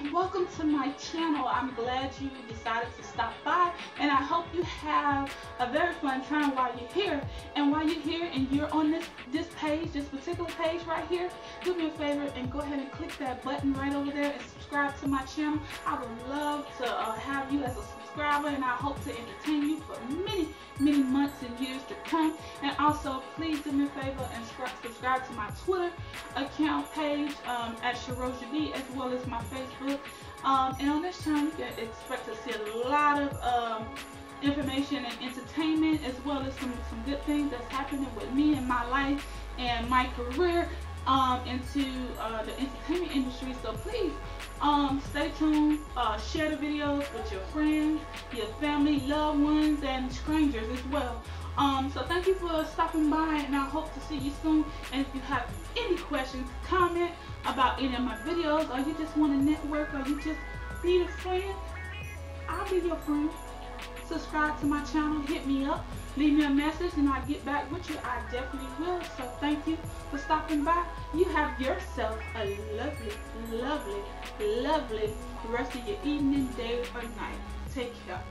and welcome to my channel. I'm glad you decided to stop by and I hope you have a very fun time while you're here. And while you're here and you're on this, this page, this particular page right here, do me a favor and go ahead and click that button right over there and subscribe to my channel. I would love to uh, have you as a subscriber and I hope to entertain you for many, many months and years to come. And also, please do me a favor and subscribe to my Twitter account page um, at ShaRosha Bee as well as my Facebook. Um, and on this channel, you can expect to see a lot of um, information and entertainment as well as some, some good things that's happening with me in my life and my career um, into uh, the entertainment industry. So please um, stay tuned. Uh, share the videos with your friends, your family, loved ones, and strangers as well. Um, so thank you for stopping by, and I hope to see you soon. And if you have any questions, comment about any of my videos, or you just want to network, or you just need a friend, I'll be your friend. Subscribe to my channel, hit me up, leave me a message, and I'll get back with you. I definitely will. So thank you for stopping by. You have yourself a lovely, lovely, lovely rest of your evening, day, or night. Take care.